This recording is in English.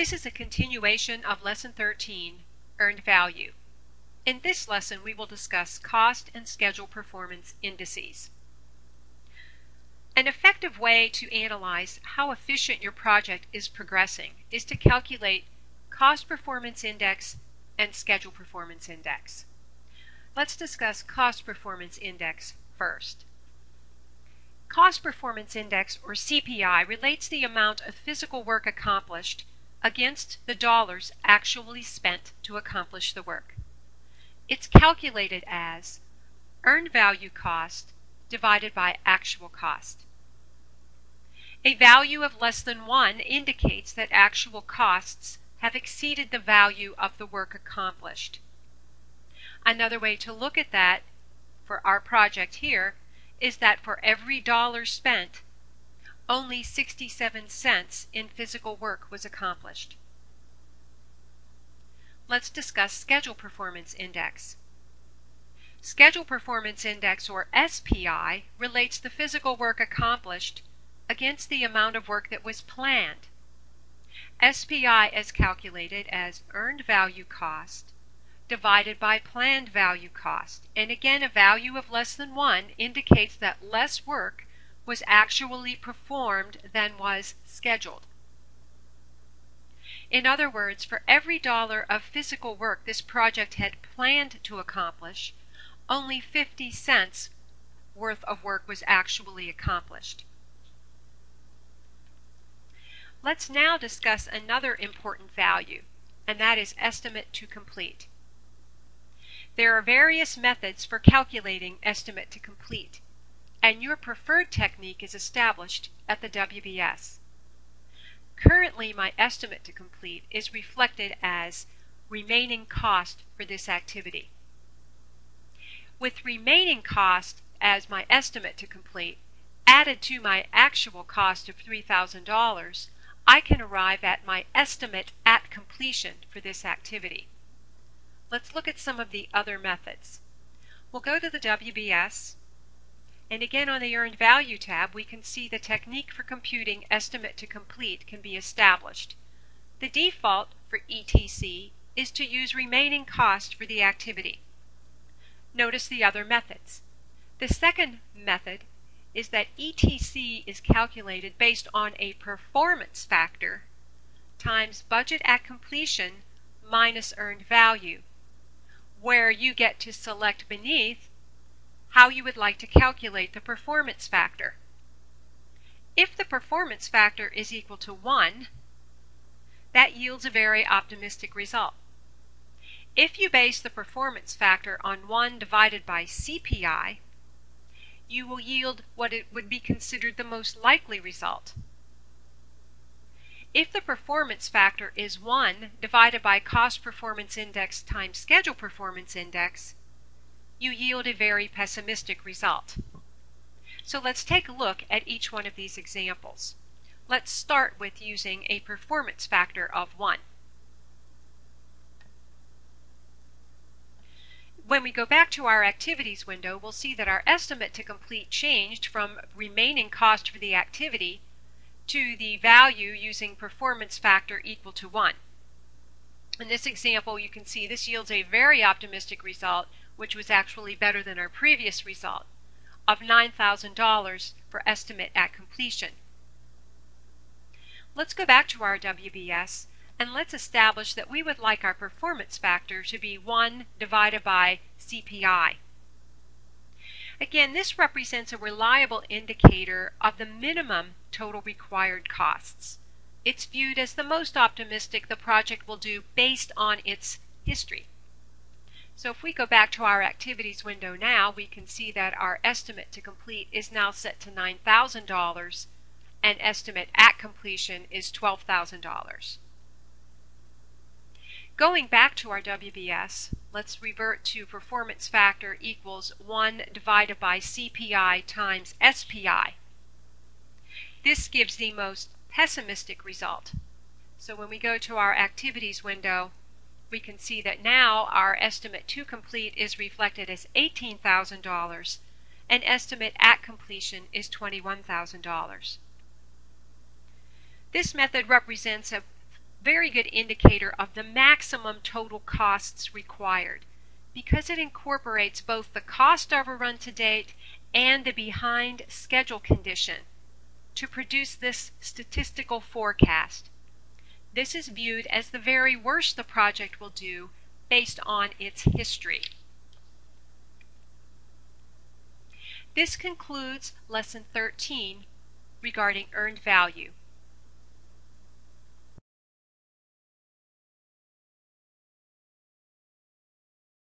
This is a continuation of Lesson 13, Earned Value. In this lesson, we will discuss cost and schedule performance indices. An effective way to analyze how efficient your project is progressing is to calculate cost performance index and schedule performance index. Let's discuss cost performance index first. Cost performance index or CPI relates the amount of physical work accomplished against the dollars actually spent to accomplish the work. It's calculated as earned value cost divided by actual cost. A value of less than 1 indicates that actual costs have exceeded the value of the work accomplished. Another way to look at that for our project here is that for every dollar spent, only 67 cents in physical work was accomplished. Let's discuss Schedule Performance Index. Schedule Performance Index, or SPI, relates the physical work accomplished against the amount of work that was planned. SPI is calculated as earned value cost divided by planned value cost. And again, a value of less than 1 indicates that less work was actually performed than was scheduled. In other words, for every dollar of physical work this project had planned to accomplish, only 50 cents worth of work was actually accomplished. Let's now discuss another important value, and that is estimate to complete. There are various methods for calculating estimate to complete and your preferred technique is established at the WBS. Currently, my estimate to complete is reflected as remaining cost for this activity. With remaining cost as my estimate to complete added to my actual cost of $3,000, I can arrive at my estimate at completion for this activity. Let's look at some of the other methods. We'll go to the WBS and again on the Earned Value tab, we can see the technique for computing estimate to complete can be established. The default for ETC is to use remaining cost for the activity. Notice the other methods. The second method is that ETC is calculated based on a performance factor times budget at completion minus earned value, where you get to select beneath how you would like to calculate the performance factor. If the performance factor is equal to 1, that yields a very optimistic result. If you base the performance factor on 1 divided by CPI, you will yield what it would be considered the most likely result. If the performance factor is 1 divided by cost performance index times schedule performance index, you yield a very pessimistic result. So let's take a look at each one of these examples. Let's start with using a performance factor of 1. When we go back to our activities window, we'll see that our estimate to complete changed from remaining cost for the activity to the value using performance factor equal to 1. In this example, you can see this yields a very optimistic result which was actually better than our previous result, of $9,000 for estimate at completion. Let's go back to our WBS and let's establish that we would like our performance factor to be 1 divided by CPI. Again, this represents a reliable indicator of the minimum total required costs. It's viewed as the most optimistic the project will do based on its history. So if we go back to our activities window now, we can see that our estimate to complete is now set to $9,000 and estimate at completion is $12,000. Going back to our WBS, let's revert to performance factor equals 1 divided by CPI times SPI. This gives the most pessimistic result. So when we go to our activities window, we can see that now our estimate to complete is reflected as $18,000 and estimate at completion is $21,000. This method represents a very good indicator of the maximum total costs required because it incorporates both the cost overrun to date and the behind schedule condition to produce this statistical forecast. This is viewed as the very worst the project will do based on its history. This concludes Lesson 13 regarding earned value.